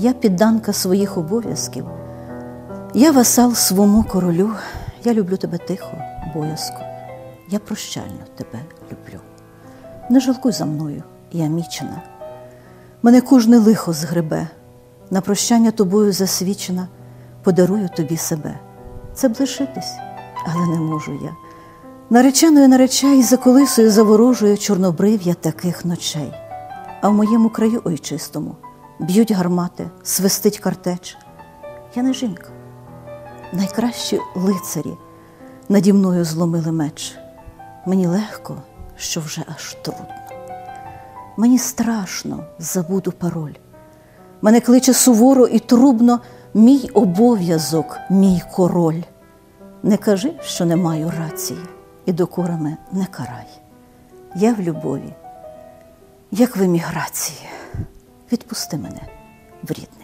я підданка своїх обов'язків, я васал свому королю, я люблю тебе тихо, боязко, я прощально тебе люблю. Не жалкуй за мною, я мічена. Мене кожне лихо згребе, на прощання тобою засвічена, подарую тобі себе. Це б лишитись, але не можу я. Нареченою наречай за колисою заворожує чорнобрив'я таких ночей. А в моєму краю ойчистому б'ють гармати, свистить картеч. Я не жінка. Найкращі лицарі наді мною зломили меч. Мені легко, що вже аж трудно. Мені страшно забуду пароль. Мене кличе суворо і трубно мій обов'язок, мій король. Не кажи, що не маю рації, і докорами не карай. Я в любові, як в еміграції. Відпусти мене в рідне.